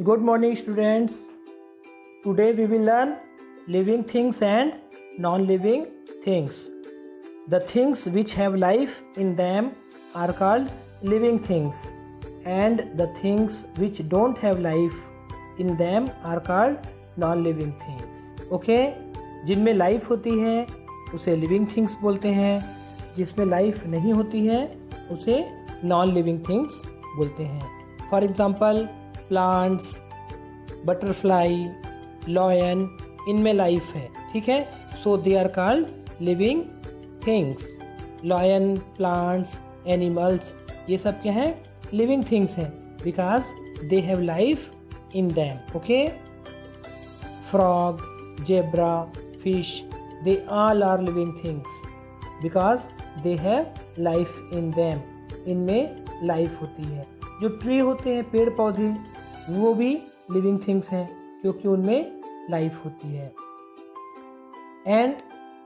Good morning students today we will learn living things and non living things the things which have life in them are called living things and the things which don't have life in them are called non living things okay जिनमें life होती है, उसे living things बोलते हैं. जिसमें life नहीं होती है, उसे नॉन लिविंग थिंग्स बोलते हैं. For example plants, butterfly, lion, इनमें लाइफ है, ठीक है? So they are called living things lion plants animals ये सब क्या है? लिविंग थिंग्स हैं because they have life in them okay frog zebra fish, they all are living things, because they have life in them. इनमें life होती है। जो tree होते हैं पेड़ पौधे वो भी लिविंग थिंग्स हैं, क्योंकि उनमें लाइफ होती है। And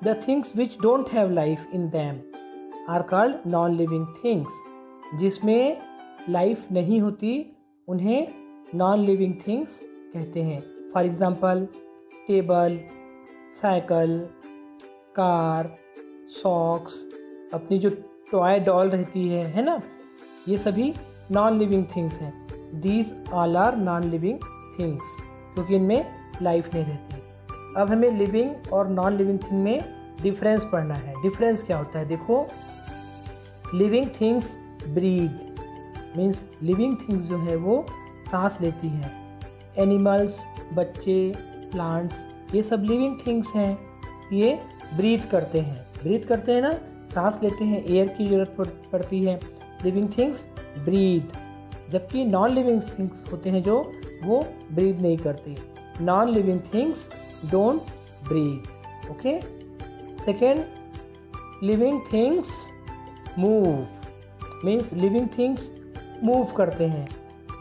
the things which don't have life in them are called non living things जिसमें लाइफ नहीं होती, उन्हें नॉन लिविंग थिंग्स कहते हैं। For example table cycle car socks अपनी जो टॉय डॉल रहती है है ना? ये सभी नॉन लिविंग थिंग्स हैं। These all are non living things क्योंकि इनमें लाइफ नहीं रहती। अब हमें लिविंग और नॉन लिविंग थिंग में डिफरेंस पढ़ना है। डिफरेंस क्या होता है? देखो living things breathe means living things जो है वो सांस लेती हैं। एनिमल्स बच्चे प्लांट्स ये सब लिविंग थिंग्स हैं। ये ब्रीथ करते हैं। ब्रीथ करते हैं ना? सांस लेते हैं। एयर की ज़रूरत पड़ती है। लिविंग थिंग्स ब्रीथ जबकि नॉन लिविंग थिंग्स होते हैं जो वो ब्रीद नहीं करते। Non living things don't breathe okay second living things move means living things move करते हैं।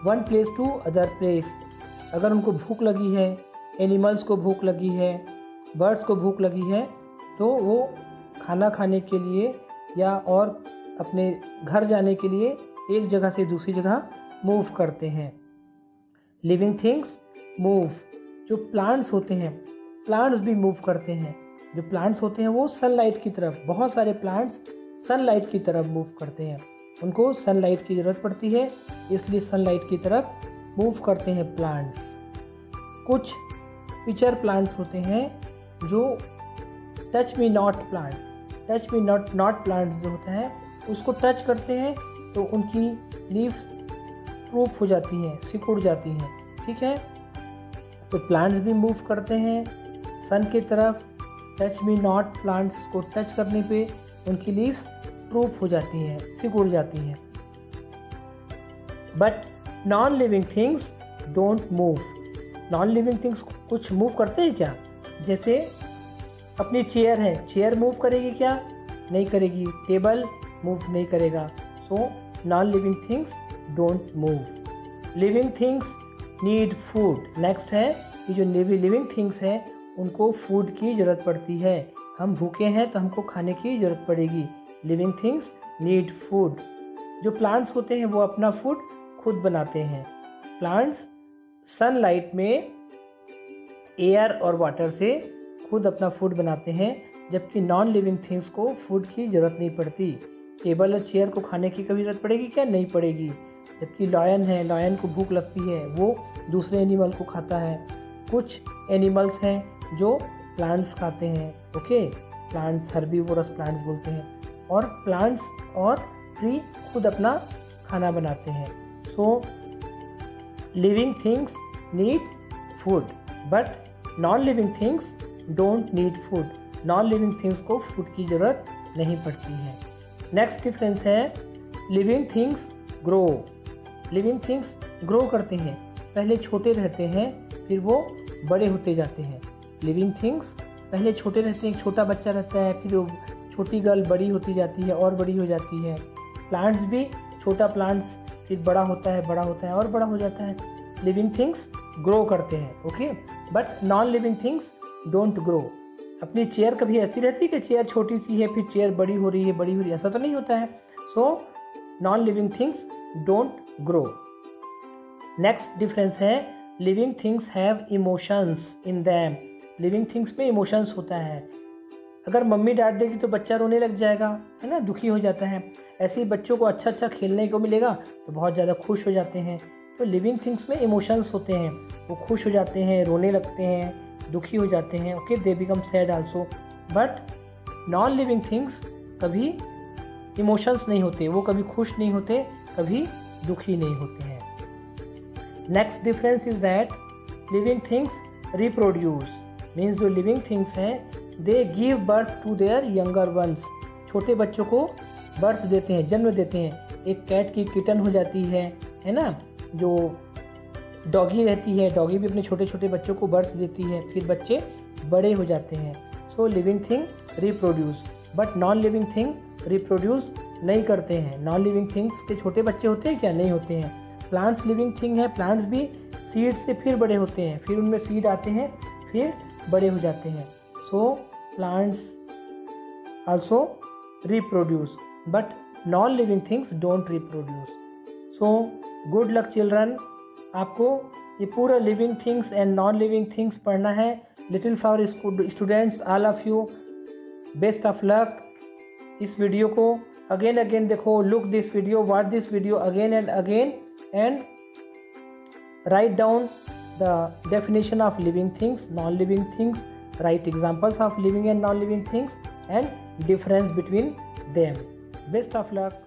One place to other place अगर उनको भूख लगी है एनिमल्स को भूख लगी है बर्ड्स को भूख लगी है तो वो खाना खाने के लिए या और अपने घर जाने के लिए एक जगह से दूसरी जगह मूव करते हैं। लिविंग थिंग्स मूव जो प्लांट्स होते हैं प्लांट्स भी मूव करते हैं। जो प्लांट्स होते हैं, वो सनलाइट की तरफ़, बहुत सारे प्लांट्स सनलाइट की तरफ़ मूव करते हैं। उनको सनलाइट की ज़रूरत पड़ती है, इसलिए सनलाइट की तरफ़ मूव करते हैं प्लांट्स कुछ पिचर प्लांट्स होते हैं, जो touch me not plants touch me not not plants जो होता है, उसको टच करते हैं तो उनकी लीव्स प्रूफ हो जाती हैं, सिकुड़ जाती हैं, ठीक है? तो प्लांट्स भी मूव करते हैं सन की तरफ़ टच मी नॉट प्लांट्स को टच करने पे उनकी लीव्स प्रूफ हो जाती हैं, सिकुड़ जाती हैं। But non living things don't move non living things कुछ मूव करते हैं क्या? जैसे अपनी चेयर है चेयर मूव करेगी क्या? नहीं करेगी टेबल मूव नहीं करेगा। So non living things don't move living things need food next है कि जो लिविंग थिंग्स हैं, उनको फ़ूड की ज़रूरत पड़ती है। हम भूखे हैं तो हमको खाने की ज़रूरत पड़ेगी। लिविंग थिंग्स नीड फ़ूड जो प्लांट्स होते हैं, वो अपना फ़ूड खुद बनाते हैं। प्लांट्स सनलाइट में एयर और वाटर से खुद अपना फ़ूड बनाते हैं, जबकि नॉन लिविंग थिंग्स को फ़ूड की ज़रूरत नहीं पड़ती। टेबल और चेयर को खाने की कभी ज़रूरत पड़ेगी क्या? नहीं पड़ेगी। जबकि लॉयन है लॉयन को भूख लगती है, वो दूसरे एनिमल को खाता है। कुछ एनिमल्स हैं जो प्लांट्स खाते हैं okay plants herbi herbivorous plants बोलते हैं। और प्लांट्स और ट्री खुद अपना खाना बनाते हैं। सो living things need food but non living things don't need food non living things को फ़ूड की ज़रूरत नहीं पड़ती है। नेक्स्ट डिफरेंस है living things grow living things grow करते हैं। पहले छोटे रहते हैं, फिर वो बड़े होते जाते हैं। लिविंग थिंग्स पहले छोटे रहते हैं छोटा बच्चा रहता है, फिर वो छोटी गर्ल बड़ी होती जाती है, और बड़ी हो जाती है। प्लांट्स भी, छोटा प्लांट्स फिर बड़ा होता है, बड़ा होता है, और बड़ा हो जाता है। लिविंग थिंग्स ग्रो करते हैं okay but non living things don't grow अपनी चेयर कभी ऐसी रहती है कि चेयर छोटी सी है, फिर चेयर बड़ी हो रही है, बड़ी हो रही है? ऐसा तो नहीं होता है। So non living things don't grow next difference है living things have emotions in them living things में इमोशंस होता है। अगर मम्मी डांट देगी तो बच्चा रोने लग जाएगा, है ना? दुखी हो जाता है। ऐसे ही बच्चों को अच्छा अच्छा खेलने को मिलेगा तो बहुत ज़्यादा खुश हो जाते हैं। तो लिविंग थिंग्स में इमोशंस होते हैं। वो खुश हो जाते हैं, रोने लगते हैं। दुखी हो जाते हैं okay they become sad also but non living things कभी इमोशंस नहीं होते, वो कभी खुश नहीं होते, कभी दुखी नहीं होते हैं. Next difference is that living things reproduce means जो लिविंग थिंग्स हैं they give birth to their younger ones छोटे बच्चों को बर्थ देते हैं, जन्म देते हैं. एक कैट की किटन हो जाती है है ना? जो डॉगी रहती है, डॉगी भी अपने छोटे छोटे बच्चों को बर्थ देती है, फिर बच्चे बड़े हो जाते हैं। So living thing reproduce but non living thing reproduce नहीं करते हैं। नॉन लिविंग थिंग्स के छोटे बच्चे होते हैं क्या? नहीं होते हैं। प्लांट्स लिविंग थिंग है प्लांट्स भी सीड से फिर बड़े होते हैं, फिर उनमें सीड आते हैं, फिर बड़े हो जाते हैं। So plants also reproduce but non living things don't reproduce so good luck children आपको ये पूरा living things and non living things पढ़ना है। Little for students all of you best of luck इस वीडियो को। अगेन अगेन देखो look this video watch this video again and again and write down the definition of living things non living things write examples of living and non living things and difference between them best of luck